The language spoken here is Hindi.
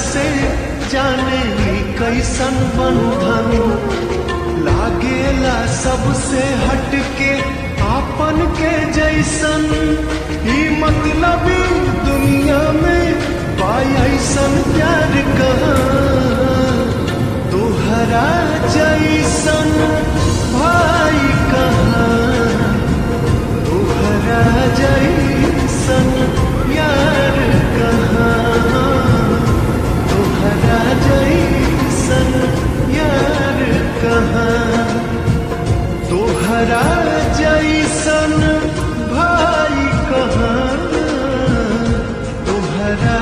से जाने कैसन बंधन लागेला सबसे हटके आपन के जैसन। ही मतलबी दुनिया में पाई ऐसन कहाँ तोहरा जैसन भाई कहाँ? तोहरा